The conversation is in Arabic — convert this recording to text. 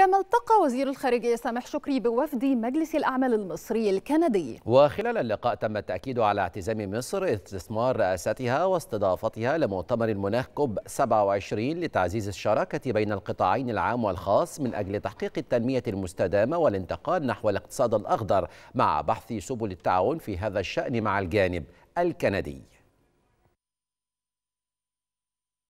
كما التقى وزير الخارجية سامح شكري بوفد مجلس الأعمال المصري الكندي. وخلال اللقاء تم التأكيد على اعتزام مصر استثمار رئاستها واستضافتها لمؤتمر المناخ كوب 27 لتعزيز الشراكة بين القطاعين العام والخاص من أجل تحقيق التنمية المستدامة والانتقال نحو الاقتصاد الأخضر مع بحث سبل التعاون في هذا الشأن مع الجانب الكندي.